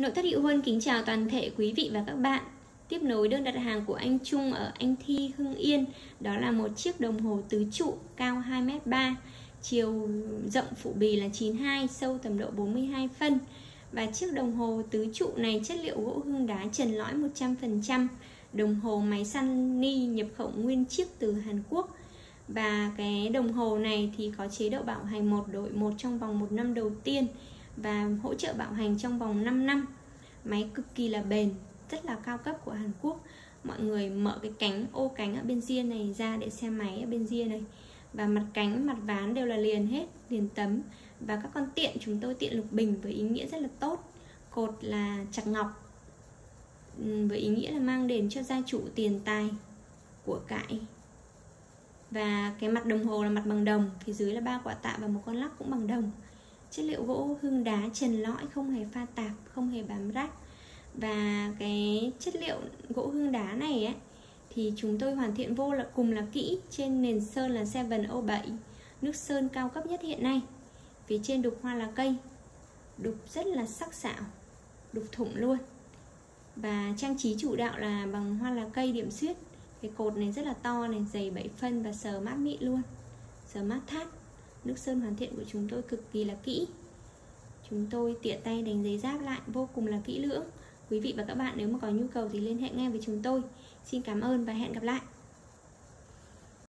Nội thất Hiệu Huân kính chào toàn thể quý vị và các bạn. Tiếp nối đơn đặt hàng của anh Trung ở Anh Thi, Hưng Yên Đó là một chiếc đồng hồ tứ trụ cao 2m3 Chiều rộng phụ bì là 92, sâu tầm độ 42 phân. Và chiếc đồng hồ tứ trụ này chất liệu gỗ hương đá trần lõi 100% Đồng hồ máy Sunny nhập khẩu nguyên chiếc từ Hàn Quốc. Và cái đồng hồ này thì có chế độ bảo hành một đổi một trong vòng một năm đầu tiên và hỗ trợ bảo hành trong vòng 5 năm. Máy cực kỳ là bền, rất là cao cấp của Hàn Quốc. Mọi người mở cái cánh ô cánh ở bên ria này ra để xem máy ở bên ria này. Và mặt cánh, mặt ván đều là liền hết, liền tấm. Và các con tiện chúng tôi, tiện lục bình với ý nghĩa rất là tốt. Cột là chặt ngọc ừ, với ý nghĩa là mang đến cho gia chủ tiền tài của cải. Và cái mặt đồng hồ là mặt bằng đồng, phía dưới là ba quả tạ và một con lắc cũng bằng đồng chất liệu gỗ, hương đá, trần lõi không hề pha tạp, không hề bám rác. Và cái chất liệu gỗ, hương đá này ấy, thì chúng tôi hoàn thiện vô là, cùng là kỹ trên nền sơn là 707 nước sơn cao cấp nhất hiện nay. Phía trên đục hoa là cây, đục rất là sắc sảo, đục thủng luôn. Và trang trí chủ đạo là bằng hoa là cây điểm xuyết. Cái cột này rất là to này, dày 7 phân và sờ mát mịn luôn, sờ mát thát nước sơn hoàn thiện của chúng tôi cực kỳ là kỹ. Chúng tôi tiện tay đánh giấy giáp lại, vô cùng là kỹ lưỡng. Quý vị và các bạn nếu mà có nhu cầu thì liên hệ ngay với chúng tôi. Xin cảm ơn và hẹn gặp lại.